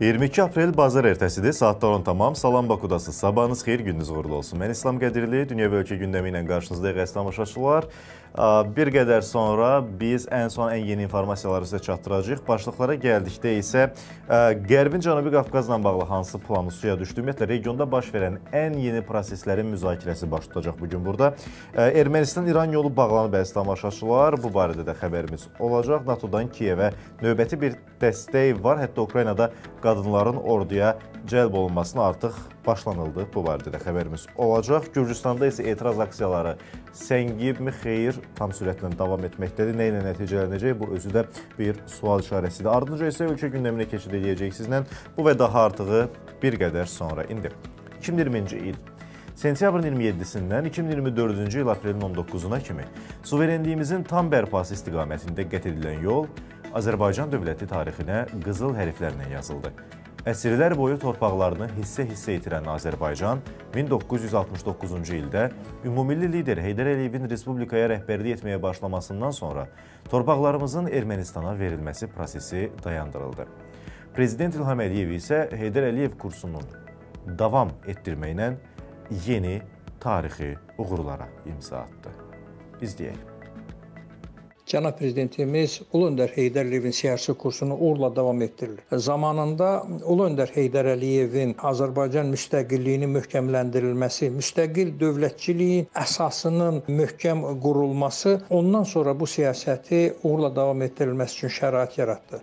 22 aprel bazar ertəsidir. Saatlar 10 tamam. Salam Bakudası. Sabahınız xeyir, gününüz uğurlu olsun. Mən İslam Qədirli, dünya və ölkə gündəmi ilə qarşınızdayıq əziz tamaşaçılar. Bir qədər sonra biz ən son ən yeni informasiyaları sizə çatdıracağıq. Başlıqlara gəldikdə isə Qərbin Cənubi Qafqazla bağlı hansı planı suya düşdü? Ümumiyyətlə regionda baş verən ən yeni proseslərin müzakirəsi baş tutacaq bu gün burada. Ermənistan-İran yolu bağlanıb əziz tamaşaçılar. Bu barədə də xəbərimiz olacaq. NATO-dan Kiyevə növbəti bir dəstək var. Hətta Ukraynada qadınların orduya cəlb olunmasına artıq başlanıldı. Bu barədə də xəbərimiz olacaq. Gürcüstanda isə etiraz aksiyaları səngiyibmi, xeyir, tam sürətlə davam etməkdədir. Nə ilə nəticələnəcək? Bu özü də bir sual işarəsidir. Ardınca isə ölkə gündəminə keçid edəcəyik sizlə. Bu və daha artığı bir qədər sonra. İndi 2020-ci il Sentyabrın 27-sindən 2024-cü il aprelin 19-una kimi suverenliyimizin tam bərpası istiqamətində qət edilən yol Azərbaycan dövləti tarixinə qızıl hərflərlə yazıldı. Əsrlər boyu torpaqlarını hissə-hissə itirən Azərbaycan 1969-cu ildə ümumilli lider Heydər Əliyevin Respublikaya rəhbərlik etməyə başlamasından sonra torpaqlarımızın Ermənistana verilməsi prosesi dayandırıldı. Prezident İlham Əliyev isə Heydər Əliyev kursunun davam etdirməklə yeni tarixi uğurlara imza atdı. İzləyək. Cənab Prezidentimiz Ulu Öndər Heydər Əliyevin siyasi kursunu uğurla davam etdirilir. Zamanında Ulu Öndər Heydər Əliyevin Azərbaycan müstəqilliyinin möhkəmləndirilməsi, müstəqil dövlətçiliyin əsasının möhkəm qurulması ondan sonra bu siyasəti uğurla davam etdirilməsi üçün şərait yaratdı.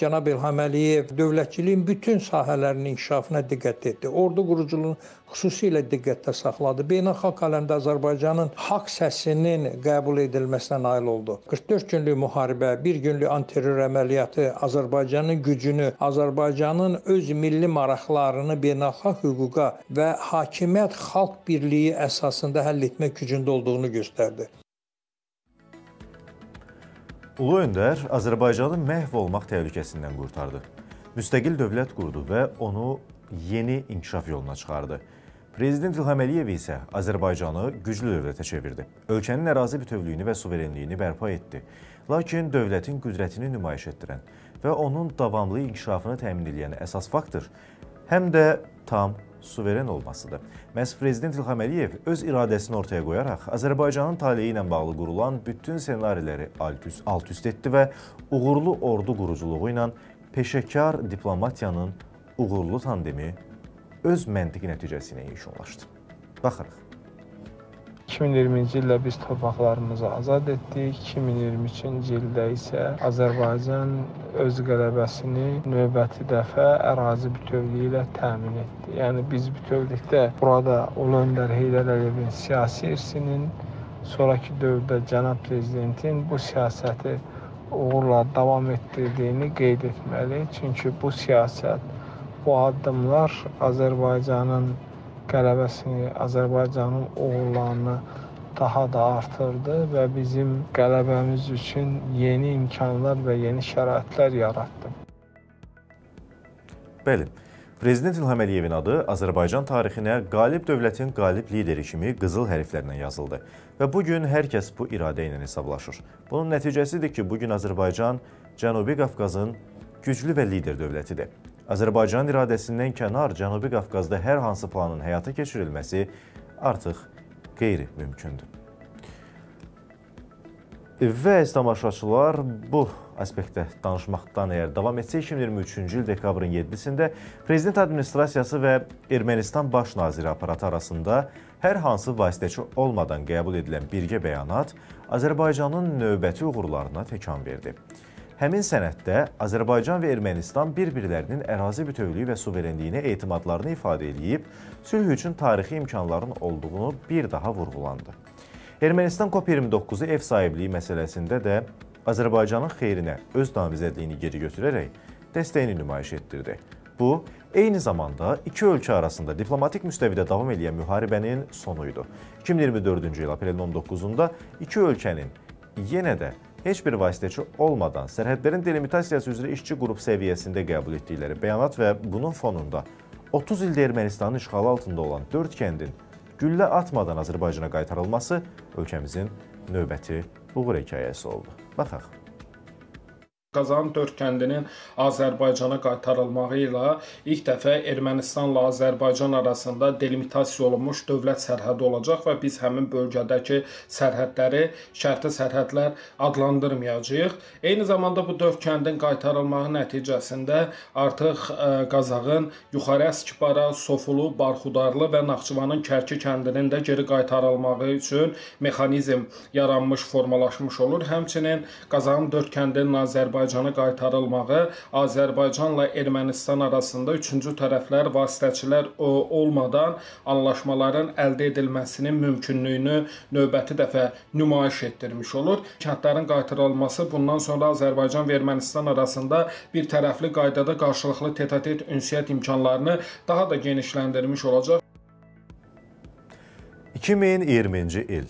Cənab İlham Əliyev dövlətçiliyin bütün sahələrinin inkişafına diqqət etdi. Ordu quruculuğunu xüsusilə diqqətdə saxladı. Beynəlxalq aləmdə Azərbaycanın haqq səsinin qəbul edilməsinə nail oldu. 44 günlük müharibə, bir günlük antiterror əməliyyatı Azərbaycanın gücünü, Azərbaycanın öz milli maraqlarını beynəlxalq hüquqa və hakimiyyət xalq birliyi əsasında həll etmək gücündə olduğunu göstərdi. Ulu Öndər Azərbaycanı məhv olmaq təhlükəsindən qurtardı. Müstəqil dövlət qurdu və onu yeni inkişaf yoluna çıxardı. Prezident İlham Əliyev isə Azərbaycanı güclü dövlətə çevirdi. Ölkənin ərazi bütövlüyünü və suverenliyini bərpa etdi. Lakin dövlətin qüdrətini nümayiş etdirən və onun davamlı inkişafını təmin edən əsas faktor həm də tam suveren olmasıdır. Məhz Prezident İlham Əliyev öz iradəsini ortaya qoyaraq Azərbaycanın taleyi ilə bağlı qurulan bütün senariləri alt-üst alt -üst etdi və uğurlu ordu quruculuğu ilə peşəkar diplomatiyanın uğurlu tandemi öz məntiqi nəticəsi ilə yekunlaşdı. Baxırıq. 2020-ci ildə biz torpaqlarımızı azad etdik. 2023-cü ildə isə Azərbaycan öz qələbəsini növbəti dəfə ərazi bütövlüyü ilə təmin etdi. Yəni biz bütövlükdə burada Ulu Öndər Heydər Əliyevin siyasi irsinin, sonrakı dövrdə cənab prezidentin bu siyasəti uğurla davam etdirdiyini qeyd etməli. Çünki bu siyasət, bu addımlar Azərbaycanın qələbəsini, Azərbaycanın uğurlarını daha da artırdı və bizim qələbəmiz üçün yeni imkanlar və yeni şəraitlər yaratdı. Bəli. Prezident İlham Əliyevin adı Azərbaycan tarixinə qalib dövlətin qalib lideri kimi qızıl hərflərlə yazıldı. Və bu gün hər kəs bu iradə ilə hesablaşır. Bunun nəticəsidir ki, bu gün Azərbaycan Cənubi Qafqazın güclü və lider dövlətidir. Azərbaycan iradəsindən kənar Cənubi Qafqazda hər hansı planın həyata keçirilməsi artıq qeyri-mümkündür. Və əziz tamaşaçılar, bu aspektdə danışmaqdan əgər davam etsək, 2023-cü il dekabrın 7-sində Prezident Administrasiyası və Ermənistan Baş Naziri aparatı arasında hər hansı vasitəçi olmadan qəbul edilən birgə bəyanat Azərbaycanın növbəti uğurlarına təkan verdi. Həmin sənəddə Azərbaycan və Ermənistan bir-birlərinin ərazi bütövlüyü və suverenliyinə etimadlarını ifadə edib, sülh üçün tarixi imkanların olduğunu bir daha vurğulandı. Ermənistan COP29-u ev sahibliyi məsələsində də Azərbaycanın xeyrinə öz namizədliyini geri götürərək dəstəyini nümayiş etdirdi. Bu, eyni zamanda iki ölkə arasında diplomatik müstəvidə davam edən müharibənin sonu idi. 2024-cü il aprelin 19-da iki ölkənin yenə də heç bir vasitəçi olmadan sərhədlərin delimitasiyası üzrə işçi qrup səviyyəsində qəbul etdikləri bəyanat və bunun fonunda 30 ildə Ermənistanın işğalı altında olan 4 kəndin güllə atmadan Azərbaycana qaytarılması ölkəmizin növbəti uğur hekayəsi oldu. Baxaq. Qazan dörd kəndinin Azərbaycana qaytarılmağı ilə ilk dəfə Ermənistanla Azərbaycan arasında delimitasiya olunmuş dövlət sərhədi olacaq və biz həmin bölgədəki sərhədləri şərti sərhədlər adlandırmayacağıq. Eyni zamanda bu dörd kəndin qaytarılmağı nəticəsində artıq e, Qazağın Yuxarı Əskibara, Sofulu, Barxudarlı və Naxçıvanın Kərki kəndinin də geri qaytarılmağı üçün mexanizm yaranmış, formalaşmış olur. Həmçinin Qazağın dörd kəndinin Azərbaycan Azərbaycana qaytarılmağı Azərbaycanla Ermənistan arasında üçüncü tərəflər, vasitəçilər olmadan anlaşmaların əldə edilməsinin mümkünlüyünü növbəti dəfə nümayiş etdirmiş olur. Kəndlərin qaytarılması bundan sonra Azərbaycan və Ermənistan arasında bir tərəfli qaydada qarşılıqlı tet-a-tet ünsiyyət imkanlarını daha da genişləndirmiş olacaq. 2020-ci il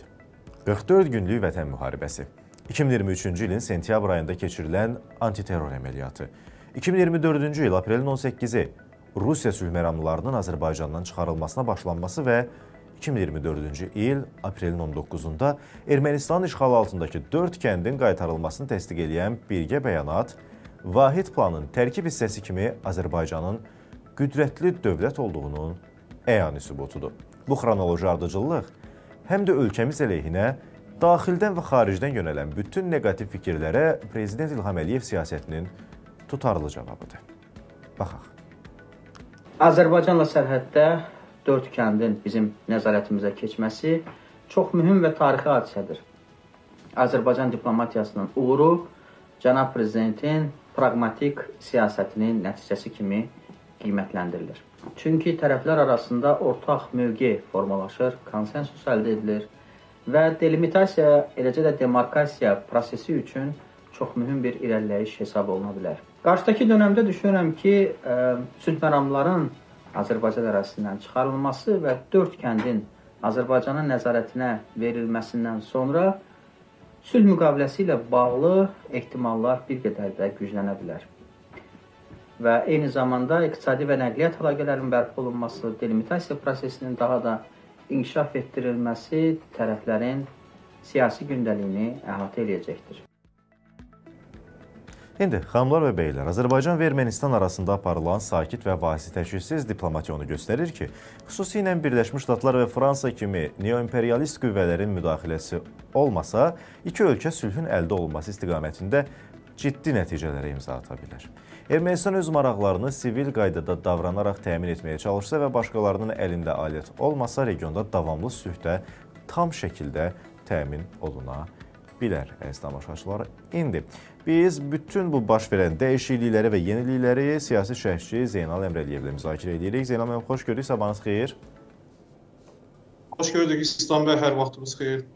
44 günlük vətən müharibəsi 2023-cü ilin sentyabr ayında keçirilən antiterror əməliyyatı, 2024-cü il aprelin 18-i Rusiya sülh məramlılarının Azərbaycandan çıxarılmasına başlanması və 2024-cü il aprelin 19-da Ermənistan işğalı altındakı 4 kəndin qaytarılmasını təsdiq edən birgə bəyanat vahid planın tərkib hissəsi kimi Azərbaycanın qüdrətli dövlət olduğunun əyani sübutudur. Bu xronoloji ardıcıllıq həm də ölkəmiz əleyhinə daxildən və xaricdən yönələn bütün neqativ fikirlərə Prezident İlham Əliyev siyasətinin tutarlı cavabıdır. Baxaq. Azərbaycanla sərhəddə 4 kəndin bizim nəzarətimizə keçməsi çox mühüm və tarixi hadisədir. Azərbaycan diplomatiyasının uğuru cənab prezidentin praqmatik siyasətinin nəticəsi kimi qiymətləndirilir. Çünki tərəflər arasında ortaq mövqe formalaşır, konsensus əldə edilir və delimitasiya, eləcə də demarkasiya prosesi üçün çox mühüm bir irəliləyiş hesab oluna bilər. Qarşıdakı dövrdə düşünürəm ki, ə, sülh məramların Azərbaycan ərazisindən çıxarılması və 4 kəndin Azərbaycanın nəzarətinə verilməsindən sonra sülh müqaviləsi ilə bağlı ehtimallar bir qədər də güclənə bilər. Və eyni zamanda iqtisadi və nəqliyyat əlaqələrinin bərpa olunması, delimitasiya prosesinin daha da inkişaf etdirilməsi tərəflərin siyasi gündəliyini əhatə edəcəkdir. İndi xanımlar və beylər, Azərbaycan və Ermənistan arasında aparılan sakit və vasitəçisiz diplomatiya onu göstərir ki, xüsusilə Birləşmiş Ştatlar və Fransa kimi neoimperialist qüvvələrin müdaxiləsi olmasa, iki ölkə sülhün əldə olunması istiqamətində ciddi nəticələrə imza ata bilər. Ermənistan öz maraqlarını sivil qaydada davranaraq təmin etməyə çalışsa və başqalarının əlində alət olmasa, regionda davamlı sülhdə tam şəkildə təmin oluna bilər, əziz tamaşaçılar. İndi biz bütün bu baş verən dəyişiklikləri və yenilikləri siyasi şərhçi Zeynal Əmrəliyevlə müzakirə edirik. Zeynal müəllim, xoş gördük, sabahınız xeyir. Xoş gördük İslam bəy, hər vaxtınız xeyir.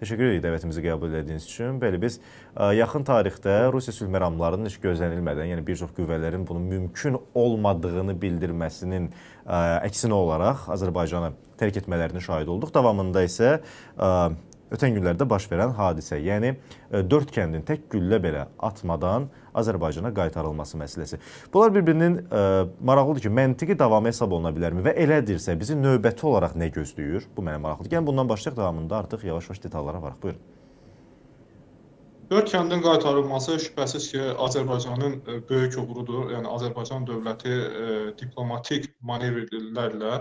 Təşəkkür edirik dəvətimizi qəbul etdiyiniz üçün. Bəli, biz yaxın tarixdə Rusiya sülh məramlarının heç gözlənilmədən, yəni bir çox qüvvələrin bunun mümkün olmadığını bildirməsinin əksinə olaraq Azərbaycanı tərk etmələrini şahid olduq. Davamında isə ötən günlərdə baş verən hadisə, yəni 4 e, kəndin tək güllə belə atmadan Azərbaycana qaytarılması məsələsi. Bunlar bir-birinin e, maraqlıdır ki, məntiqi davamı hesab oluna bilərmi və elədirsə bizi növbəti olaraq nə gözləyir? Bu mənə maraqlıdır. Yəni bundan başlayaq davamında artıq yavaş-yavaş detallara varaq. Buyurun. Dörd kəndin qaytarılması şübhəsiz ki, Azərbaycanın e, böyük uğurudur. Yəni Azərbaycan dövləti e, diplomatik manevrlərlə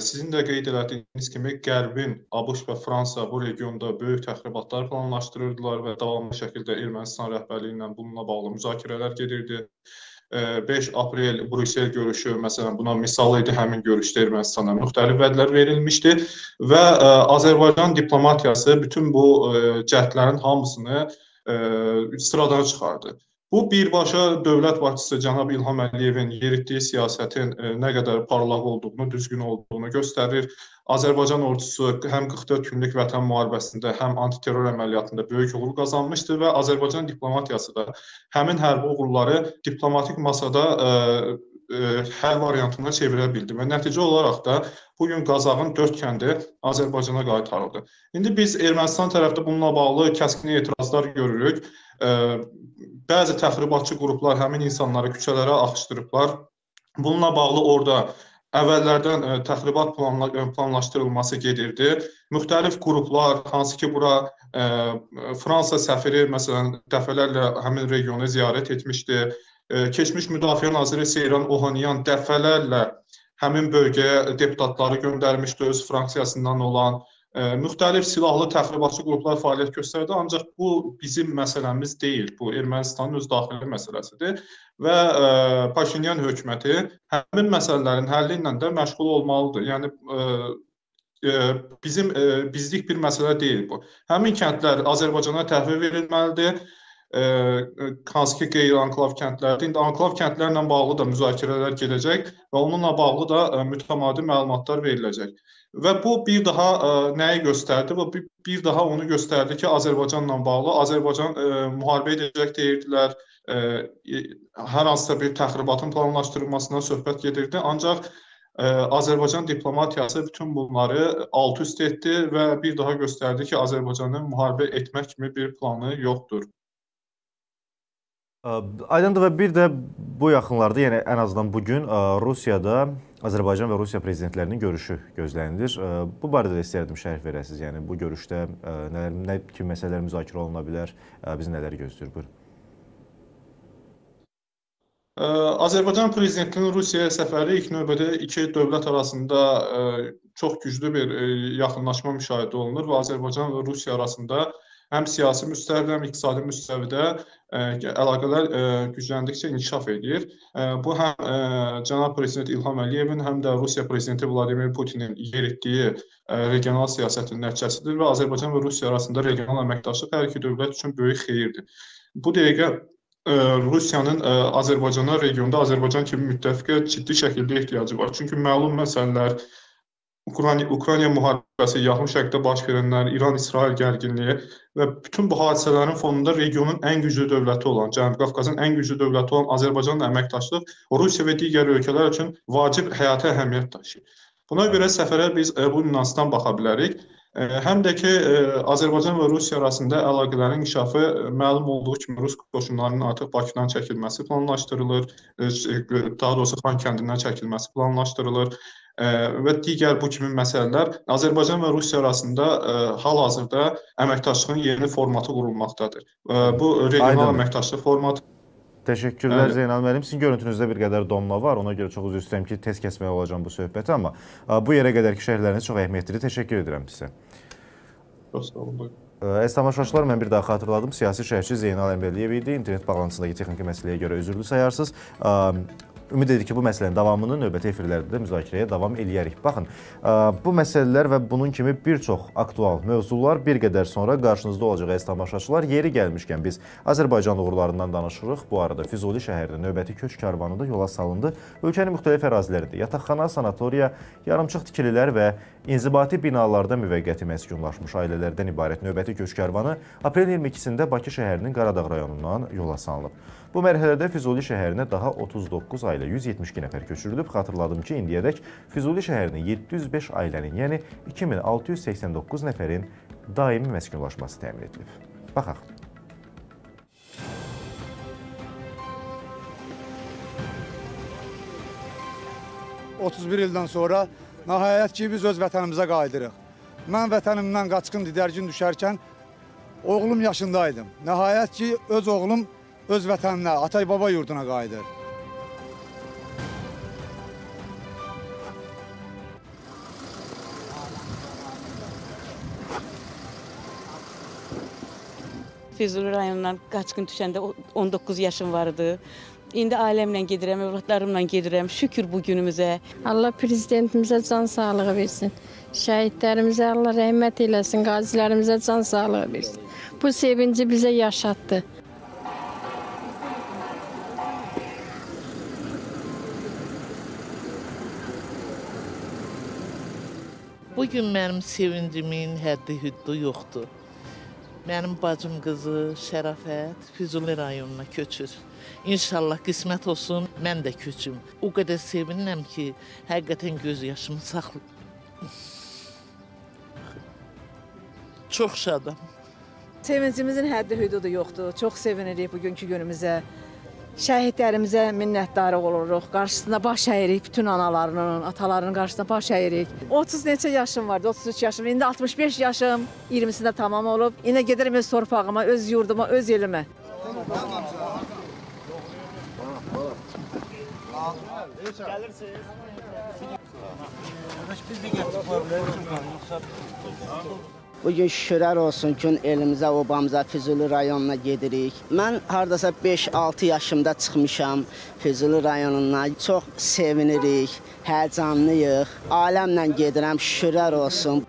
Sizin də qeyd etdiyiniz kimi Qərbin ABŞ və Fransa bu regionda böyük təxribatlar planlaşdırırdılar və davamlı şəkildə Ermənistan rəhbərliyi ilə bununla bağlı müzakirələr gedirdi. 5 aprel Brüssel görüşü məsələn buna misal idi. Həmin görüşdə Ermənistana müxtəlif vədlər verilmişdi və Azərbaycan diplomatiyası bütün bu cəhdlərin hamısını sıradan çıxardı. Bu birbaşa dövlət başçısı cənab İlham Əliyevin yeritdiyi siyasətin e, nə qədər parlaq olduğunu, düzgün olduğunu göstərir. Azərbaycan ordusu həm 44 günlük vətən müharibəsində, həm antiterror əməliyyatında böyük uğur qazanmışdı və Azərbaycan diplomatiyası da həmin hərbi uğurları diplomatik masada ə, e, həll variantına çevirə bildi və nəticə olaraq da bu gün Qazağın 4 kəndi Azərbaycana qaytarıldı. İndi biz Ermənistan tərəfdə bununla bağlı kəskin etirazlar görürük. Ə, bəzi təxribatçı qruplar həmin insanları küçələrə axışdırıblar. Bununla bağlı orada əvvəllərdən ə, təxribat planla planlaşdırılması gedirdi. Müxtəlif qruplar, hansı ki, bura ə, Fransa səfiri məsələn dəfələrlə həmin regionu ziyarət etmişdi. Keçmiş Müdafiə naziri Seyran Ohanyan dəfələrlə həmin bölgəyə deputatları göndərmişdi öz fraksiyasından olan müxtəlif silahlı təxribatçı qruplar fəaliyyət göstərdi, ancaq bu bizim məsələmiz deyil. Bu Ermənistanın öz daxili məsələsidir və ə, Paşinyan hökuməti həmin məsələlərin həlli ilə də məşğul olmalıdır. Yəni ə, ə, bizim ə, bizlik bir məsələ deyil bu. Həmin kəndlər Azərbaycana təhvil verilməlidir hansı ki qeyri-anklav kəndlərdir. İndi anklav kəndlərlə bağlı da müzakirələr gedəcək və onunla bağlı da mütəmadi məlumatlar veriləcək. Və bu bir daha ə, nəyi göstərdi? Və bir, daha onu göstərdi ki, Azərbaycanla bağlı Azərbaycan müharibə edəcək deyirdilər. Ə, hər hansısa bir təxribatın planlaşdırılmasına söhbət gedirdi. Ancaq ə, Azərbaycan diplomatiyası bütün bunları alt-üst etdi və bir daha göstərdi ki, Azərbaycanın müharibə etmək kimi bir planı yoxdur. Aydındır və bir də bu yaxınlarda, yəni ən azından bu gün Rusiyada Azərbaycan və Rusiya prezidentlərinin görüşü gözlənilir. Bu barədə də istərdim şərh verəsiniz. Yəni bu görüşdə nələr, nə kimi məsələlər müzakirə oluna bilər, bizi nələr gözləyir? Buyurun. Azərbaycan prezidentinin Rusiyaya səfəri ilk növbədə iki dövlət arasında çox güclü bir yaxınlaşma müşahidə olunur və Azərbaycan və Rusiya arasında həm siyasi müstəvidə, həm iqtisadi müstəvidə e, əlaqələr e, gücləndikcə inkişaf edir. E, bu həm cənab prezident İlham Əliyevin, həm də Rusiya prezidenti Vladimir Putinin yeritdiyi regional siyasətin nəticəsidir və Azərbaycan və Rusiya arasında regional əməkdaşlıq hər iki dövlət üçün böyük xeyirdir. Bu dəqiqə Rusiyanın Azərbaycana regionda Azərbaycan kimi müttəfiqə ciddi şəkildə ehtiyacı var. Çünki məlum məsələlər Ukrayna Ukrayna müharibəsi, yaxın şərqdə baş verənlər, İran-İsrail gərginliyi və bütün bu hadisələrin fonunda regionun ən güclü dövləti olan, Cənubi Qafqazın ən güclü dövləti olan Azərbaycanla əməkdaşlıq Rusiya və digər ölkələr üçün vacib həyati əhəmiyyət daşıyır. Buna görə səfərə biz e, bu nüansdan baxa bilərik. E, həm də ki, e, Azərbaycan və Rusiya arasında əlaqələrin inkişafı məlum olduğu kimi Rus qoşunlarının artıq Bakıdan çəkilməsi planlaşdırılır, daha doğrusu Xan kəndindən çəkilməsi planlaşdırılır və digər bu kimi məsələlər Azərbaycan və Rusiya arasında hal-hazırda əməkdaşlığın yeni formatı qurulmaqdadır. Bu regional əməkdaşlıq formatı Təşəkkürlər Bəli. Zeynal müəllim. Sizin görüntünüzdə bir qədər donma var. Ona görə çox üzr istəyirəm ki, tez kəsmək olacağam bu söhbəti, amma bu yerə qədərki şərhləriniz çox əhəmiyyətlidir. Təşəkkür edirəm sizə. Çox sağ olun. Əziz tamaşaçılar, mən bir daha xatırladım. Siyasi şərhçi Zeynal Əmrəliyev idi. İnternet bağlantısındakı texniki məsələyə görə üzrlü sayarsınız. Ümid edirik ki, bu məsələnin davamını növbəti efirlərdə də müzakirəyə davam eləyərik. Baxın, bu məsələlər və bunun kimi bir çox aktual mövzular bir qədər sonra qarşınızda olacaq əziz tamaşaçılar. Yeri gəlmişkən biz Azərbaycan uğurlarından danışırıq. Bu arada Füzuli şəhərində növbəti köç karvanı da yola salındı. Ölkənin müxtəlif ərazilərində yataqxana, sanatoriya, yarımçıq tikililər və inzibati binalarda müvəqqəti məskunlaşmış ailələrdən ibarət növbəti köç karvanı aprel 22-sində Bakı şəhərinin Qaradağ rayonundan yola salınıb. Bu mərhələdə Füzuli şəhərinə daha 39 ailə 172 nəfər köçürülüb. Xatırladım ki, indiyədək Füzuli şəhərinə 705 ailənin, yəni 2689 nəfərin daimi məskunlaşması təmin edilib. Baxaq. ...31 ildən sonra nəhayət ki, biz öz vətənimizə qayıdırıq. Mən vətənimdən qaçqın didərgin düşərkən oğlum yaşındaydım. Nəhayət ki, öz oğlum öz vətəninə, atay-baba yurduna qayıdır. Füzuli rayonundan qaçqın düşəndə 19 yaşım vardı. İndi ailəmlə gedirəm, övladlarımla gedirəm. Şükür bu günümüzə. Allah prezidentimizə can sağlığı versin. Şəhidlərimizə Allah rəhmət eləsin, qazilərimizə can sağlığı versin. Bu sevinci bizə yaşatdı. Bu gün mənim sevincimin həddi-hüddu yoxdur. Mənim bacım qızı Şərafət Füzuli rayonuna köçür. İnşallah qismət olsun, mən də köçüm. O qədər sevinirəm ki, həqiqətən göz yaşımı saxlayım. Çox şadam. Sevincimizin həddi-hüdudu yoxdur. Çox sevinirik bugünkü günümüzə. Şəhidlərimizə minnətdarıq oluruq. Qarşısında baş əyirik bütün analarının, atalarının qarşısında baş əyirik. 30 neçə yaşım vardı, 33 yaşım. İndi 65 yaşım, 20-sində tamam olub. İndi gedirəm öz torpağıma, öz yurduma, öz elimə. Bu gün şükürlər olsun ki, elimizə, obamıza, Füzuli rayonuna gedirik. Mən hardasa 5-6 yaşımda çıxmışam Füzuli rayonuna. Çox sevinirik, həyəcanlıyıq. Aləmlə gedirəm, şükürlər olsun.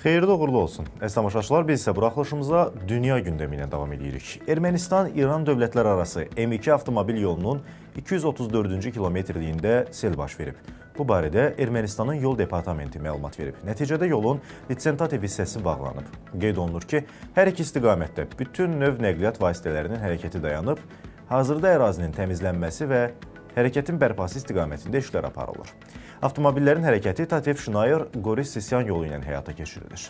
Xeyirli uğurlu olsun. Əziz tamaşaçılar, biz isə buraxılışımıza dünya gündəmi ilə davam edirik. Ermənistan-İran dövlətlər arası M2 avtomobil yolunun 234-cü kilometrliyində sel baş verib. Bu barədə Ermənistanın yol departamenti məlumat verib. Nəticədə yolun Litsentativ hissəsi bağlanıb. Qeyd olunur ki, hər iki istiqamətdə bütün növ nəqliyyat vasitələrinin hərəkəti dayanıb, hazırda ərazinin təmizlənməsi və hərəkətin bərpası istiqamətində işlər aparılır. Avtomobillərin hərəkəti Tatev-Şnayer-Goris-Sisyan yolu ilə həyata keçirilir.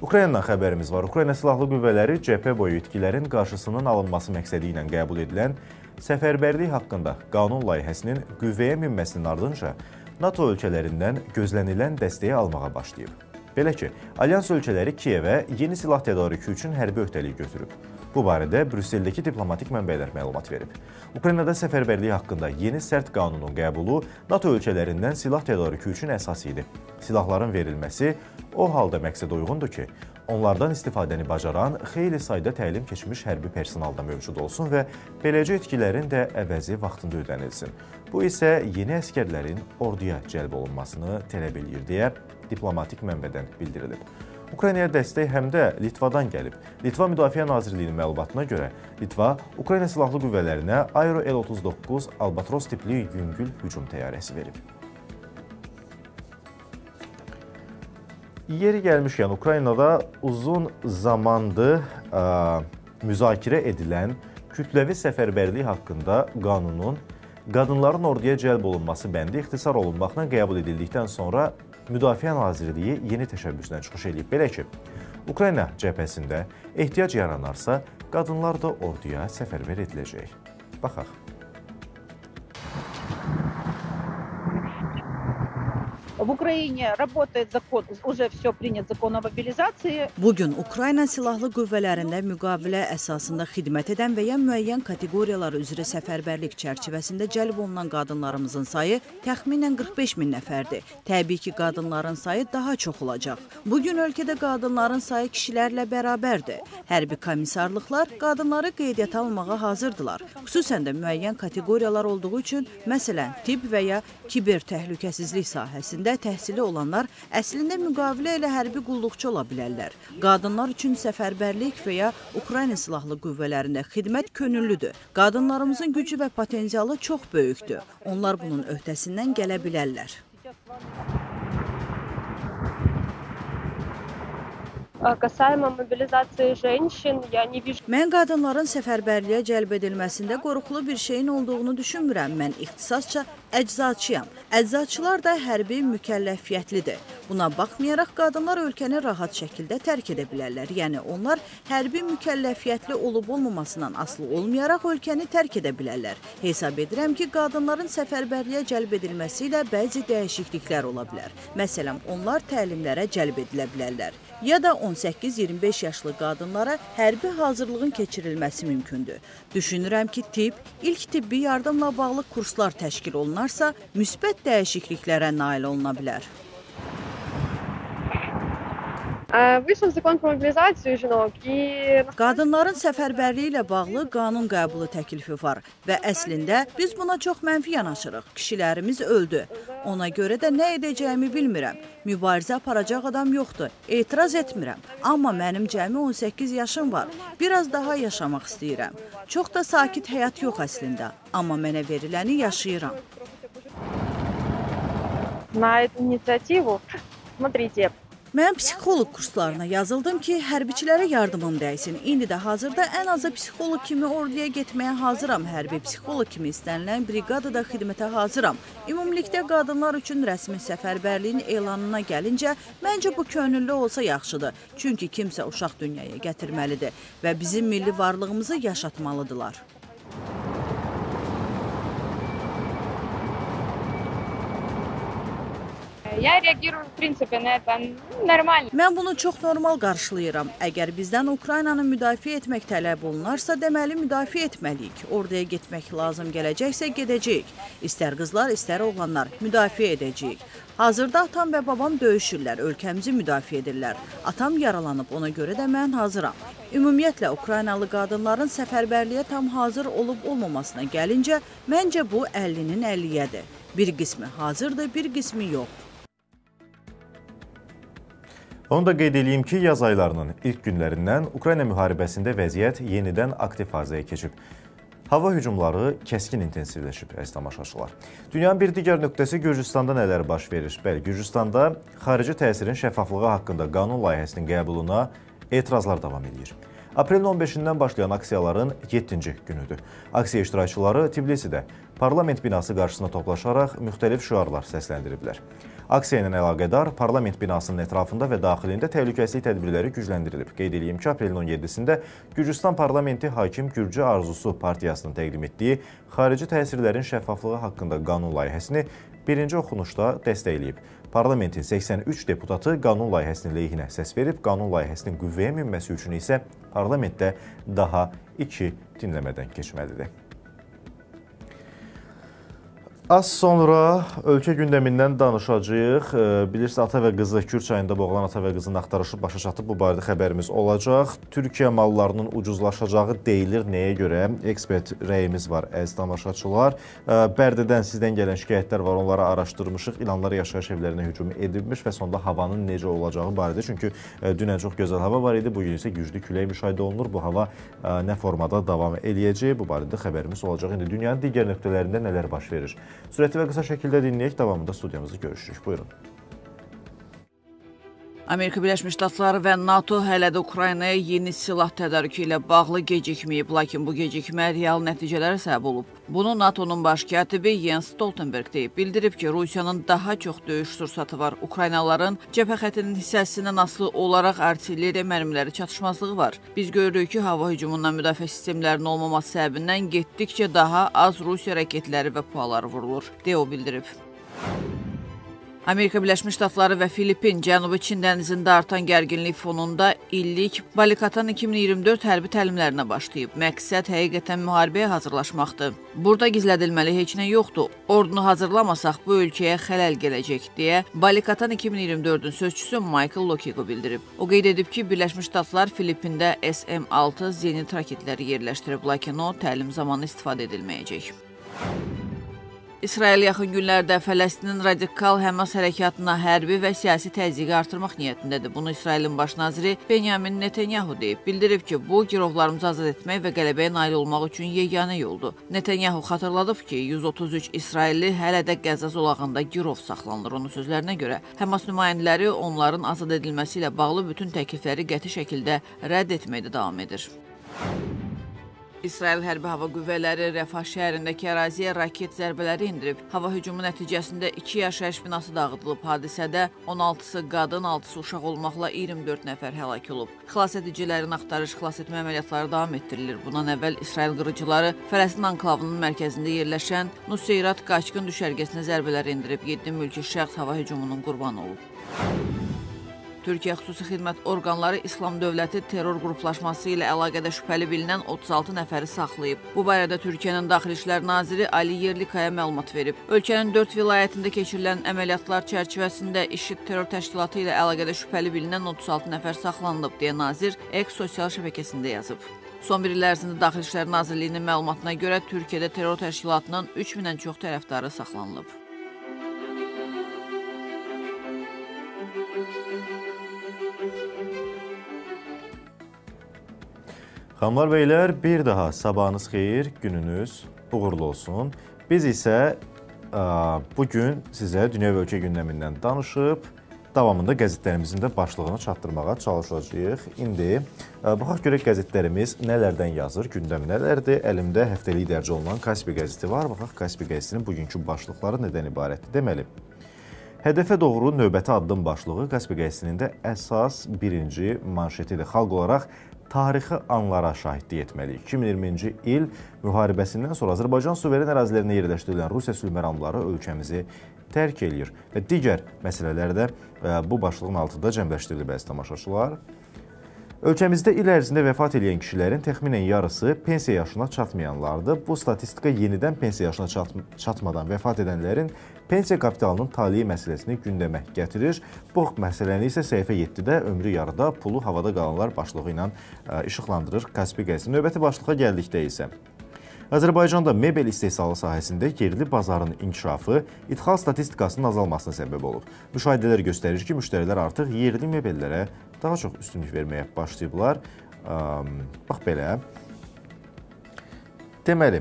Ukraynadan xəbərimiz var. Ukrayna Silahlı Qüvvələri cəbhə boyu itkilərin qarşısının alınması məqsədi ilə qəbul edilən səfərbərlik haqqında qanun layihəsinin qüvvəyə minməsinin ardınca NATO ölkələrindən gözlənilən dəstəyi almağa başlayıb. Belə ki, alyans ölkələri Kiyevə yeni silah tədarükü üçün hərbi öhdəlik götürüb. Bu barədə Brüsseldəki diplomatik mənbələr məlumat verib. Ukraynada səfərbərliyi haqqında yeni sərt qanunun qəbulu NATO ölkələrindən silah tədarükü üçün əsas idi. Silahların verilməsi o halda məqsədə uyğundur ki, onlardan istifadəni bacaran xeyli sayda təlim keçmiş hərbi personal da mövcud olsun və beləcə itkilərin də əvəzi vaxtında ödənilsin. Bu isə yeni əskərlərin orduya cəlb olunmasını tələb eləyir deyə diplomatik mənbədən bildirilib. Ukraynaya dəstək həm də Litvadan gəlib. Litva Müdafiə Nazirliyinin məlumatına görə Litva Ukrayna Silahlı Qüvvələrinə Aero El-39 Albatros tipli yüngül hücum təyyarəsi verib. Yeri gəlmişkən Ukraynada uzun zamandır ə, müzakirə edilən kütləvi səfərbərlik haqqında qanunun qadınların orduya cəlb olunması bəndi ixtisar olunmaqla qəbul edildikdən sonra Müdafiə Nazirliyi yeni təşəbbüslə çıxış edib. Belə ki, Ukrayna cəbhəsində ehtiyac yaranarsa, qadınlar da orduya səfərbər ediləcək. Baxaq. В Украине работает закон, уже все принят закон о мобилизации. Bu gün Ukrayna silahlı qüvvələrində müqavilə əsasında xidmət edən və ya müəyyən kateqoriyalar üzrə səfərbərlik çərçivəsində cəlb olunan qadınlarımızın sayı təxminən 45 min nəfərdir. Təbii ki, qadınların sayı daha çox olacaq. Bu gün ölkədə qadınların sayı kişilərlə bərabərdir. Hərbi komissarlıqlar qadınları qeydiyyata almağa hazırdılar. Xüsusən də müəyyən kateqoriyalar olduğu üçün, məsələn, tibb və ya kiber təhlükəsizlik sahəsində təhsili olanlar əslində müqavilə ilə hərbi qulluqçu ola bilərlər. Qadınlar üçün səfərbərlik və ya Ukrayna silahlı qüvvələrində xidmət könüllüdür. Qadınlarımızın gücü və potensialı çox böyükdür. Onlar bunun öhdəsindən gələ bilərlər. Касаемо мобилизации женщин, я не вижу... Mən qadınların səfərbərliyə cəlb edilməsində qorxulu bir şeyin olduğunu düşünmürəm. Mən ixtisasca əczaçıyam. Əczaçılar da hərbi mükəlləfiyyətlidir. Buna baxmayaraq qadınlar ölkəni rahat şəkildə tərk edə bilərlər. Yəni onlar hərbi mükəlləfiyyətli olub-olmamasından asılı olmayaraq ölkəni tərk edə bilərlər. Hesab edirəm ki, qadınların səfərbərliyə cəlb edilməsi ilə bəzi dəyişikliklər ola bilər. Məsələn, onlar təlimlərə cəlb edilə bilərlər ya da 18-25 yaşlı qadınlara hərbi hazırlığın keçirilməsi mümkündür. Düşünürəm ki, tibb, ilk tibbi yardımla bağlı kurslar təşkil olunarsa, müsbət dəyişikliklərə nail oluna bilər. Вышел закон про мобилизацию женок и... Qadınların səfərbərliyi ilə bağlı qanun qəbulu təklifi var və əslində biz buna çox mənfi yanaşırıq. Kişilərimiz öldü. Ona görə də nə edəcəyimi bilmirəm. Mübarizə aparacaq adam yoxdur. Etiraz etmirəm. Amma mənim cəmi 18 yaşım var. Biraz daha yaşamaq istəyirəm. Çox da sakit həyat yox əslində. Amma mənə veriləni yaşayıram. На эту инициативу, смотрите, Mən psixoloq kurslarına yazıldım ki, hərbiçilərə yardımım dəysin. İndi də hazırda ən azı psixoloq kimi orduya getməyə hazıram. Hərbi psixoloq kimi istənilən briqadada xidmətə hazıram. Ümumilikdə qadınlar üçün rəsmi səfərbərliyin elanına gəlincə, məncə bu könüllü olsa yaxşıdır. Çünki kimsə uşaq dünyaya gətirməlidir və bizim milli varlığımızı yaşatmalıdırlar. Я реагирую, в принципе, на это нормально. Mən bunu çox normal qarşılayıram. Əgər bizdən Ukraynanı müdafiə etmək tələb olunarsa, deməli müdafiə etməliyik. Orduya getmək lazım gələcəksə gedəcəyik. İstər qızlar, istər oğlanlar müdafiə edəcəyik. Hazırda atam və babam döyüşürlər, ölkəmizi müdafiə edirlər. Atam yaralanıb, ona görə də mən hazıram. Ümumiyyətlə Ukraynalı qadınların səfərbərliyə tam hazır olub olmamasına gəlincə, məncə bu 50-nin 50-yədir. Bir qismi hazırdır, bir qismi yox. Onu da qeyd edeyim ki, yaz aylarının ilk günlərindən Ukrayna müharibəsində vəziyyət yenidən aktiv fazaya keçib. Hava hücumları kəskin intensivləşib, əziz tamaşaçılar. Dünyanın bir digər nöqtəsi Gürcüstanda nələr baş verir? Bəli, Gürcüstanda xarici təsirin şəffaflığı haqqında qanun layihəsinin qəbuluna etirazlar davam edir. Aprelin 15-dən başlayan aksiyaların 7-ci günüdür. Aksiya iştirakçıları Tbilisidə parlament binası qarşısında toplaşaraq müxtəlif şüarlar səsləndiriblər. Aksiya ilə əlaqədar parlament binasının ətrafında və daxilində təhlükəsizlik tədbirləri gücləndirilib. Qeyd edeyim ki, aprelin 17-sində Gürcüstan parlamenti Hakim Gürcü Arzusu partiyasının təqdim etdiyi xarici təsirlərin şəffaflığı haqqında qanun layihəsini birinci oxunuşda dəstəkləyib. Parlamentin 83 deputatı qanun layihəsinin lehinə səs verib, qanun layihəsinin qüvvəyə minməsi üçün isə parlamentdə daha iki dinləmədən keçməlidir. Az sonra ölkə gündəmindən danışacağıq. Bilirsiniz, ata və qızı Kür çayında boğulan ata və qızın axtarışı başa çatıb. Bu barədə xəbərimiz olacaq. Türkiyə mallarının ucuzlaşacağı deyilir. Nəyə görə? Ekspert rəyimiz var, əziz tamaşaçılar. Bərdədən sizdən gələn şikayətlər var, onları araşdırmışıq. İlanlar yaşayış evlərinə hücum edilmiş və sonda havanın necə olacağı barədə. Çünki dünən çox gözəl hava var idi, bu gün isə güclü külək müşahidə olunur. Bu hava nə formada davam eləyəcək? Bu barədə xəbərimiz olacaq. İndi dünyanın digər nöqtələrində nələr baş verir? Sürətli və qısa şəkildə dinləyək, davamında studiyamızda görüşürük. Buyurun. Amerika Birləşmiş Ştatları və NATO hələ də Ukraynaya yeni silah tədarükü ilə bağlı gecikməyib, lakin bu gecikmə real nəticələrə səbəb olub. Bunu NATO-nun baş katibi Jens Stoltenberg deyib. Bildirib ki, Rusiyanın daha çox döyüş sursatı var. Ukraynalıların cəbhə xəttinin hissəsindən asılı olaraq artilleriya mərmiləri çatışmazlığı var. Biz görürük ki, hava hücumundan müdafiə sistemlərinin olmaması səbəbindən getdikcə daha az Rusiya raketləri və puaları vurulur, deyə o bildirib. Amerika Birləşmiş Ştatları və Filippin Cənubi Çin dənizində artan gərginlik fonunda illik Balikatan 2024 hərbi təlimlərinə başlayıb. Məqsəd həqiqətən müharibəyə hazırlaşmaqdır. Burada gizlədilməli heç nə yoxdur. Ordunu hazırlamasaq bu ölkəyə xələl gələcək deyə Balikatan 2024-ün sözçüsü Michael Lokigo bildirib. O qeyd edib ki, Birləşmiş Ştatlar Filippində SM-6 zenit raketləri yerləşdirib, lakin o təlim zamanı istifadə edilməyəcək. İsrail yaxın günlərdə Fələstinin radikal Həmas hərəkatına hərbi və siyasi təzyiqi artırmaq niyyətindədir. Bunu İsrailin baş naziri Benyamin Netanyahu deyib. Bildirib ki, bu girovlarımızı azad etmək və qələbəyə nail olmaq üçün yeganə yoldur. Netanyahu xatırladıb ki, 133 İsrailli hələ də Qəzza zolağında girov saxlanılır. Onun sözlərinə görə Həmas nümayəndələri onların azad edilməsi ilə bağlı bütün təklifləri qəti şəkildə rədd etməkdə davam edir. İsrail hərbi hava qüvvələri Rəfah şəhərindəki əraziyə raket zərbələri indirib. Hava hücumu nəticəsində 2 yaşayış binası dağıdılıb. Hadisədə 16-sı qadın, 6-sı uşaq olmaqla 24 nəfər həlak olub. Xilas edicilərin axtarış xilas etmə əməliyyatları davam etdirilir. Bundan əvvəl İsrail qırıcıları Fələstin anklavının mərkəzində yerləşən Nuseyrat qaçqın düşərgəsinə zərbələr indirib. 7 mülki şəxs hava hücumunun qurbanı olub. Türkiyə xüsusi xidmət orqanları İslam dövləti terror qruplaşması ilə əlaqədə şübhəli bilinən 36 nəfəri saxlayıb. Bu barədə Türkiyənin Daxili İşlər naziri Ali Yerlikaya məlumat verib. Ölkənin 4 vilayətində keçirilən əməliyyatlar çərçivəsində IŞİD terror təşkilatı ilə əlaqədə şübhəli bilinən 36 nəfər saxlanılıb deyə nazir X sosial şəbəkəsində yazıb. Son bir il ərzində Daxili İşlər Nazirliyinin məlumatına görə Türkiyədə terror təşkilatının 3000-dən çox tərəfdarı saxlanılıb. Xanımlar, beylər, bir daha sabahınız xeyir, gününüz uğurlu olsun. Biz isə bugün sizə dünya və ölkə gündəmindən danışıb, davamında qəzetlərimizin də başlığını çatdırmağa çalışacağıq. İndi baxaq görək qəzetlərimiz nələrdən yazır, gündəm nələrdir. Əlimdə həftəlik dərc olunan Kaspi qəzeti var. Baxaq Kaspi qəzetinin bugünkü başlıqları nədən ibarətdir? Deməli, Hədəfə doğru növbəti addım başlığı Kaspi qəzetinin də əsas birinci manşetidir. Xalq olaraq tarixi anlara şahidlik etməliyik. 2020-ci il müharibəsindən sonra Azərbaycan suveren ərazilərində yerləşdirilən Rusiya sülhməramları ölkəmizi tərk eləyir və digər məsələlər də e, bu başlığın altında cəmləşdirilib əziz tamaşaçılar. Ölkəmizdə il ərzində vəfat edən kişilərin təxminən yarısı pensiya yaşına çatmayanlardır. Bu statistika yenidən pensiya yaşına çat çatmadan vəfat edənlərin pensiya kapitalının taliyi məsələsini gündəmə gətirir. Bu məsələni isə səhifə 7-də ömrü yarıda pulu havada qalanlar başlığı ilə e, işıqlandırır Kaspi qəzeti. Növbəti başlığa gəldikdə isə Azərbaycanda mebel istehsalı sahəsində yerli bazarın inkişafı ithal statistikasının azalmasına səbəb olub. Müşahidələr göstərir ki, müştərilər artıq yerli mebellərə daha çox üstünlük verməyə başlayıblar. Bax belə. Deməli,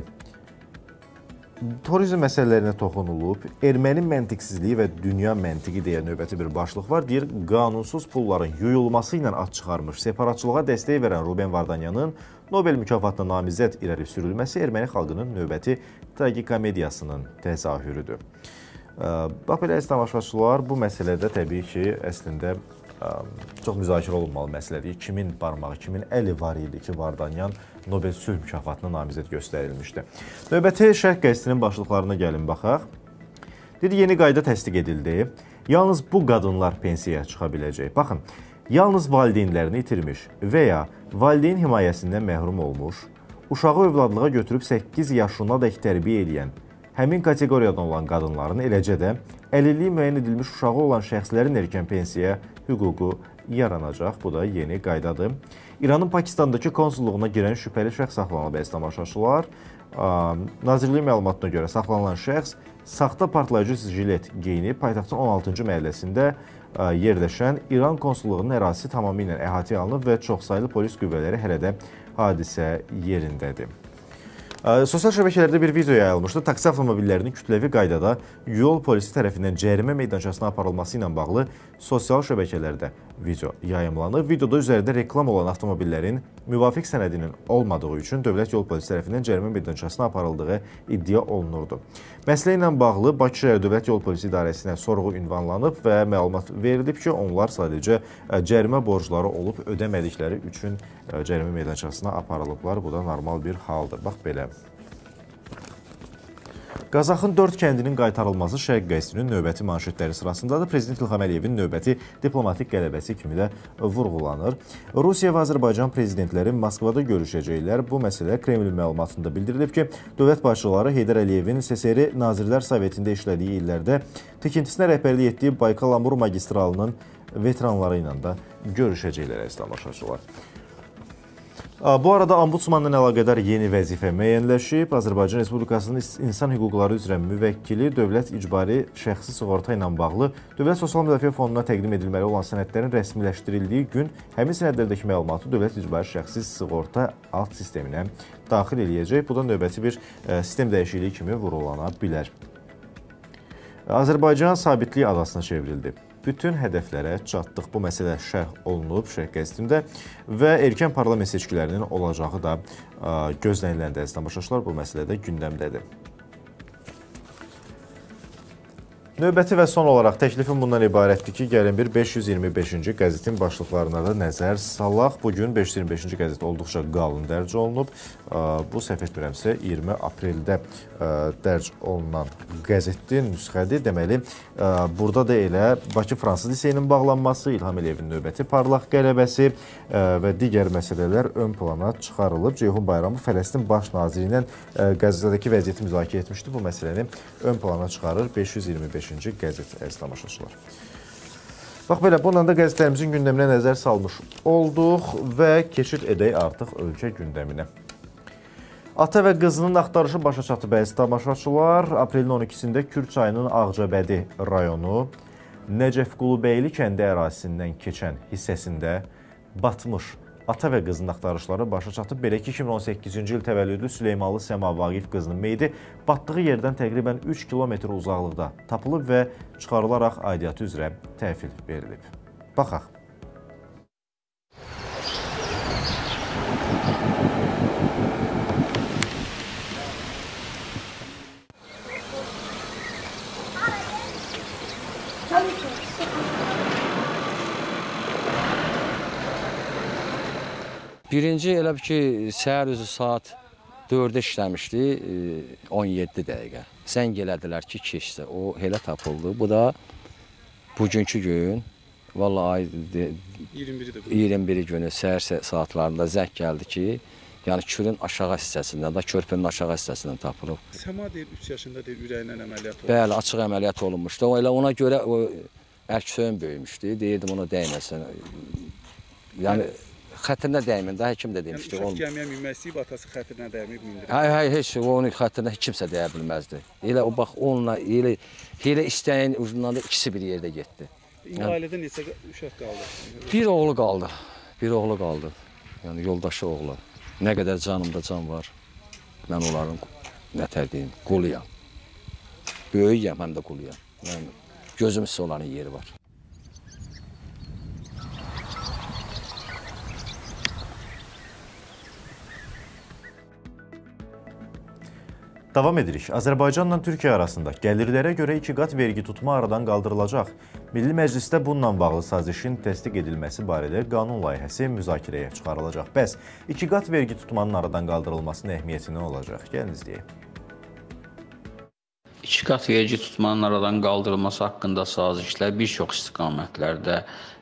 turizm məsələlərinə toxunulub. Erməni məntiqsizliyi və dünya məntiqi deyə növbəti bir başlıq var. Deyir, qanunsuz pulların yuyulması ilə ad çıxarmış separatçılığa dəstək verən Ruben Vardanyanın Nobel mükafatına namizəd irəli sürülməsi erməni xalqının növbəti tragikomediyasının təzahürüdür. Bax belə əziz tamaşaçılar, bu məsələdə təbii ki, əslində çox müzakirə olunmalı məsələdir. Kimin barmağı, kimin əli var idi ki, Vardanyan Nobel sülh mükafatına namizəd göstərilmişdi. Növbəti Şərq qəzetinin başlıqlarına gəlin baxaq. Dedi, yeni qayda təsdiq edildi. Yalnız bu qadınlar pensiyaya çıxa biləcək. Baxın, yalnız valideynlərini itirmiş və ya valideyn himayəsindən məhrum olmuş, uşağı övladlığa götürüb 8 yaşına dək tərbiyə edən həmin kateqoriyadan olan qadınların, eləcə də əlilliyi müəyyən edilmiş uşağı olan şəxslərin erkən pensiyaya hüququ yaranacaq. Bu da yeni qaydadır. İranın Pakistandakı konsulluğuna girən şübhəli şəxs saxlanılıb əziz tamaşaçılar. Nazirlik məlumatına görə saxlanılan şəxs saxta partlayıcı jilet geyinib paytaxtın 16-cı məhəlləsində yerləşən İran konsulluğunun ərazisi tamamilə əhatəyə alınıb və çoxsaylı polis qüvvələri hələ də hadisə yerindədir. Sosial şəbəkələrdə bir video yayılmışdı. Taksi avtomobillərinin kütləvi qaydada yol polisi tərəfindən cərimə meydançasına aparılması ilə bağlı sosial şəbəkələrdə video yayımlanıb. Videoda üzərində reklam olan avtomobillərin müvafiq sənədinin olmadığı üçün Dövlət Yol Polisi tərəfindən cərimə meydançasına aparıldığı iddia olunurdu. Məsələ ilə bağlı Bakı şəhər Dövlət Yol Polisi idarəsinə sorğu ünvanlanıb və məlumat verilib ki, onlar sadəcə cərimə borcları olub ödəmədikləri üçün cərimə meydançasına aparılıblar. Bu da normal bir haldır. Bax belə. Qazaxın 4 kəndinin qaytarılması Şərq qəzetinin növbəti manşetləri sırasındadır. Prezident İlham Əliyevin növbəti diplomatik qələbəsi kimi də vurğulanır. Rusiya və Azərbaycan prezidentləri Moskvada görüşəcəklər. Bu məsələ Kremlin məlumatında bildirilib ki, dövlət başçıları Heydər Əliyevin SSR Nazirlər Sovetində işlədiyi illərdə tikintisinə rəhbərlik etdiyi Baykal-Amur magistralının veteranları ilə də görüşəcəklər əziz tamaşaçılar. Bu arada Ombudsmanla əlaqədar yeni vəzifə müəyyənləşib. Azərbaycan Respublikasının İnsan Hüquqları üzrə müvəkkili dövlət icbari şəxsi sığorta ilə bağlı Dövlət Sosial Müdafiə Fonduna təqdim edilməli olan sənədlərin rəsmiləşdirildiyi gün həmin sənədlərdəki məlumatı Dövlət icbari şəxsi sığorta alt sisteminə daxil eləyəcək. Bu da növbəti bir sistem dəyişikliyi kimi vurğulana bilər. Azərbaycan sabitlik adasına çevrildi bütün hədəflərə çatdıq. Bu məsələ şərh olunub Şərq qəzetində və erkən parlament seçkilərinin olacağı da gözlənilən əziz tamaşaçılar bu məsələdə gündəmdədir. Növbəti və son olaraq təklifim bundan ibarətdir ki, gəlin bir 525-ci qəzetin başlıqlarına da nəzər salaq. Bugün 525-ci qəzet olduqca qalın dərc olunub. Bu səhv etmirəmsə 20 apreldə dərc olunan qəzetdir, nüsxədir. Deməli, burada da elə Bakı Fransız liseyinin bağlanması, İlham Əliyevin növbəti parlaq qələbəsi və digər məsələlər ön plana çıxarılıb. Ceyhun Bayramov Fələstin baş naziri ilə qəzetədəki vəziyyəti müzakirə etmişdi. Bu məsələni ön plana çıxarır 525 5-ci qəzet əziz tamaşaçılar. Bax belə, bununla da qəzetlərimizin gündəminə nəzər salmış olduq və keçid edək artıq ölkə gündəminə. Ata və qızının axtarışı başa çatıb əziz tamaşaçılar. Aprelin 12-sində Kür çayının Ağcabədi rayonu Nəcəf Qulubəyli kəndi ərazisindən keçən hissəsində batmış ata və qızın axtarışları başa çatıb. Belə ki, 2018-ci il təvəllüdlü Süleymanlı Səma Vaqif qızının meyidi batdığı yerdən təqribən 3 kilometr uzaqlıqda tapılıb və çıxarılaraq aidiyyatı üzrə təhvil verilib. Baxaq. Birinci elə bir ki, səhər üzü saat 4-də işləmişdi, 17 dəqiqə. Zəng elədilər ki, keçsə. O elə tapıldı. Bu da bugünkü gün, valla ay 21-dir. 21 günü səhər saatlarında zəng gəldi ki, yəni Kürün aşağı hissəsindən da körpünün aşağı hissəsindən tapılıb. Səma deyir 3 yaşında deyir ürəyindən əməliyyat olmuş. Bəli, açıq əməliyyat olunmuşdu. Elə ona görə o ərksöyün böyümüşdü. Deyirdim ona dəyməsin. Yəni xətrinə dəymin, daha həkim də demişdi. Yəni uşaq gəmiyə minmək istəyib, atası xətrinə dəyməyib mindirib. Hay hay heç onun xətrinə kimsə dəyə bilməzdi. Elə o bax onunla elə elə istəyin ucundan da ikisi bir yerdə getdi. Yəni, ailədə neçə uşaq qaldı? Bir oğlu qaldı. Bir oğlu qaldı. Yəni yoldaşı oğlu. Nə qədər canımda can var. Mən onların nətər deyim, quluyam. Böyüyəm, həm də quluyam. Yəni gözüm üstə onların yeri var. Davam edirik. Azərbaycanla Türkiyə arasında gəlirlərə görə iki qat vergi tutma aradan qaldırılacaq. Milli Məclisdə bununla bağlı sazişin təsdiq edilməsi barədə qanun layihəsi müzakirəyə çıxarılacaq. Bəs iki qat vergi tutmanın aradan qaldırılmasının əhəmiyyəti nə olacaq? Gəlin izləyək. Qat vergi tutmanın aradan qaldırılması haqqında sazişlər bir çox istiqamətlərdə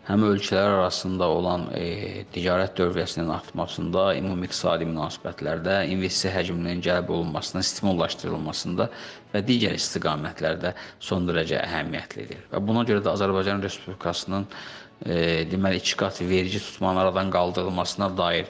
həm ölkələr arasında olan e, ticarət dövriyyəsinin artmasında, ümumi-iqtisadi münasibətlərdə, investisiya həcminin cəlb olunmasında, stimullaşdırılmasında və digər istiqamətlərdə son dərəcə əhəmiyyətlidir. Və buna görə də Azərbaycan Respublikasının e, deməli iki qat vergi tutmanın aradan qaldırılmasına dair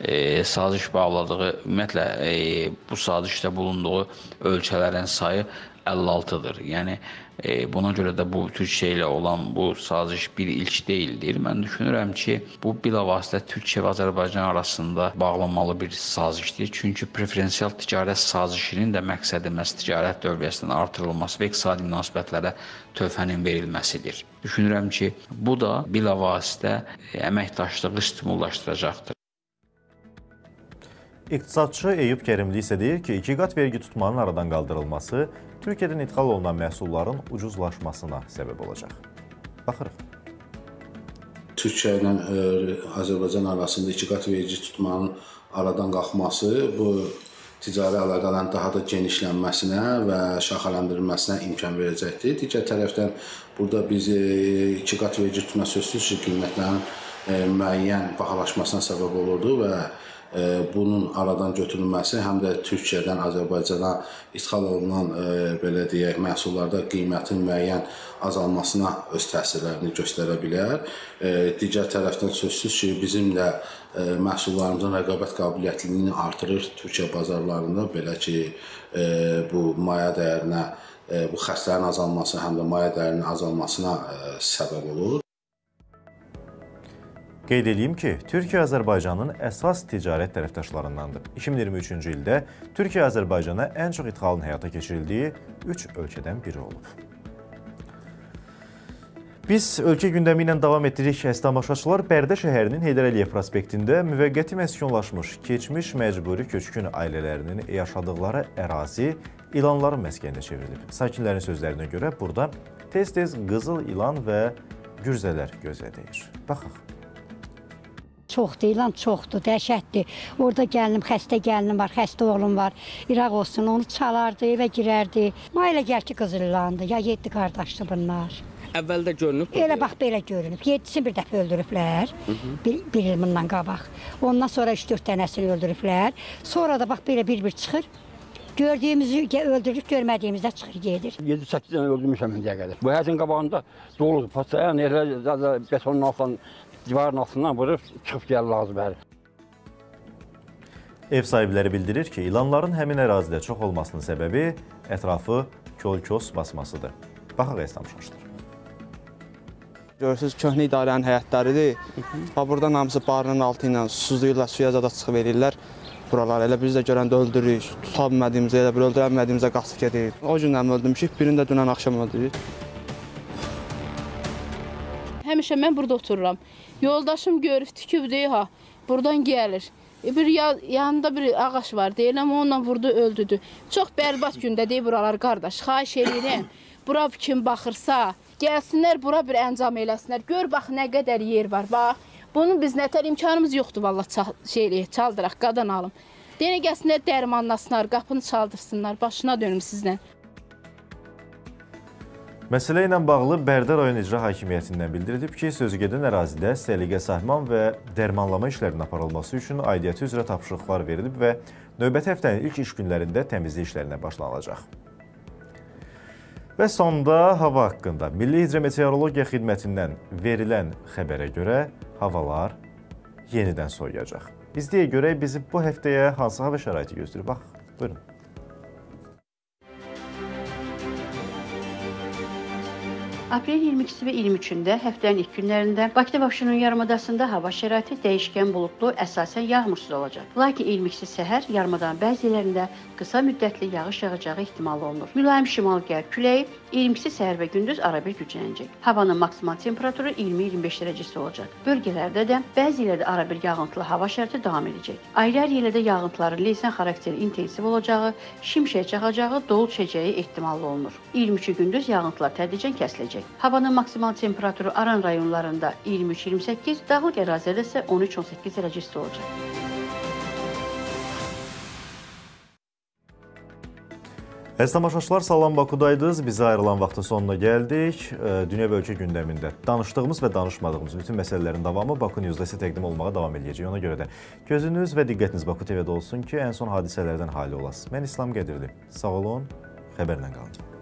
e, saziş bağladığı, ümumiyyətlə e, bu sazişdə bulunduğu ölkələrin sayı 56-dır. Yəni e, buna görə də bu Türkiyə ilə olan bu saziş bir ilk deyildir. Mən düşünürəm ki, bu bilavasitə Türkiyə və Azərbaycan arasında bağlanmalı bir sazişdir. Çünki preferensial ticarət sazişinin də məqsədi məhz ticarət dövriyyəsinin artırılması və iqtisadi münasibətlərə töhfənin verilməsidir. Düşünürəm ki, bu da bilavasitə əməkdaşlığı stimullaşdıracaqdır. İqtisadçı Eyüp Kərimli isə deyir ki, iki qat vergi tutmanın aradan qaldırılması Türkiyədən idxal olunan məhsulların ucuzlaşmasına səbəb olacaq. Baxırıq. Türkiyə ilə Azərbaycan arasında iki qat vergi tutmanın aradan qalxması bu ticari əlaqələrin daha da genişlənməsinə və şaxələndirilməsinə imkan verəcəkdir. Digər tərəfdən burada biz iki qat vergi tutma sözsüz ki, qiymətlərin müəyyən bahalaşmasına səbəb olurdu və bunun aradan götürülməsi həm də Türkiyədən Azərbaycana ixal olunan belə deyək məhsullarda qiymətin müəyyən azalmasına öz təsirlərini göstərə bilər. Digər tərəfdən sözsüz ki, bizim də məhsullarımızın rəqabət qabiliyyətliliyini artırır Türkiyə bazarlarında. Belə ki, bu maya dəyərinə bu xərclərin azalması həm də maya dəyərinin azalmasına səbəb olur. Qeyd edeyim ki, Türkiyə Azərbaycanın əsas ticarət tərəfdaşlarındandır. 2023-cü ildə Türkiyə Azərbaycana ən çox idxalın həyata keçirildiyi 3 ölkədən biri olub. Biz ölkə gündəmi ilə davam etdirik. Əziz tamaşaçılar, Bərdə şəhərinin Heydər Əliyev prospektində müvəqqəti məskunlaşmış keçmiş məcburi köçkün ailələrinin yaşadıkları ərazi ilanların məskəninə çevrilib. Sakinlərin sözlərinə görə burada tez-tez qızıl ilan və gürzələr gözə dəyir. Baxaq. Çoxdur, ilan çoxdur, dəhşətdir. Orada gəlinim, xəstə gəlinim var, xəstə oğlum var. İraq olsun, onu çalardı, evə girərdi. Ma elə gəl ki, qızıl ilandı. Ya yeddi qardaşdı bunlar. Əvvəldə görünüb? Elə bax belə görünüb. Yedisini bir dəfə öldürüblər. Hı -hı. Bir, bir il bundan qabaq. Ondan sonra 3-4 dənəsini öldürüblər. Sonra da bax belə bir-bir çıxır. Gördüyümüzü öldürüb, görmədiyimizdə çıxır gedir. 7-8 dənə öldürmüşəm indiyə qədər. Bu həyətin qabağında doludur. Pasayan yerlər betonun altından divarın altından vurub çıxıb gəlir lazım bəri. Ev sahibləri bildirir ki, ilanların həmin ərazidə çox olmasının səbəbi ətrafı kol-kos basmasıdır. Baxaq əstəmişlər. Görürsüz köhnə idarənin həyətləridir. Ha burdan hamısı barının altı ilə susuzlayırlar, suya zada çıxıb verirlər. Buralar elə biz də görəndə öldürürük. Tuta bilmədiyimizə, elə bir öldürə bilmədiyimizə qaçıb gedirik. O gündən öldürmüşük, birini də dünən axşam öldürük. Həmişə mən burada otururam. Yoldaşım görüb tükübdü ha, buradan gəlir. E, bir ya, yanında bir ağac var deyirəm, onunla vurdu, öldürdü. Çox bərbad gündədir buralar qardaş. Xahiş edirəm. Bura kim baxırsa, gəlsinlər bura bir əncam eləsinlər. Gör bax nə qədər yer var. Bax, bunun biz nətər imkanımız yoxdur valla çal, şey eləyək, çaldıraq, qadan alım. Deyən gəlsinlər dərmanlasınlar, qapını çaldırsınlar, başına dönüm sizlə. Məsələ ilə bağlı Bərdə rayon icra hakimiyyətindən bildirilib ki, sözügedən ərazidə səliqə sahman və dərmanlama işlərinin aparılması üçün aidiyyəti üzrə tapşırıqlar verilib və növbəti həftənin ilk iş günlərində təmizlik işlərinə başlanılacaq. Və sonda hava haqqında Milli Hidrometeorologiya Xidmətindən verilən xəbərə görə havalar yenidən soyuyacaq. İzləyə görək bizi bu həftəyə hansı hava şəraiti gözləyir? Bax, buyurun. Aprel 22-si və 23-də həftənin ilk günlərində Bakıda və Abşeron yarımadasında hava şəraiti dəyişkən buludlu, əsasən yağmursuz olacaq. Lakin 22-si səhər yarımadanın bəzi yerlərində qısa müddətli yağış yağacağı ehtimal olunur. Mülayim şimal-qərb küləyi 22-si səhər və gündüz arabir güclənəcək. Havanın maksimal temperaturu 20-25 dərəcəsi olacaq. Bölgələrdə də bəzi yerlərdə arabir yağıntılı hava şəraiti davam edəcək. Ayrı-ayrı yerlərdə yağıntıların leysan xarakterli intensiv olacağı, şimşək çaxacağı, dolu düşəcəyi ehtimal olunur. 23-cü gündüz yağıntılar tədricən kəsiləcək. Havanın maksimal temperaturu Aran rayonlarında 23-28, dağlıq ərazilərdə isə 13-18 dərəcə isti olacaq. Əziz tamaşaçılar, salam Bakudaydınız. Bizə ayrılan vaxtın sonuna gəldik. Dünya və ölkə gündəmində danışdığımız və danışmadığımız bütün məsələlərin davamı Baku News-da sizə təqdim olmağa davam edəcək. Ona görə də gözünüz və diqqətiniz Baku TV-də olsun ki, ən son hadisələrdən hali olasınız. Mən İslam Qədirli. Sağ olun, xəbərlə qalın.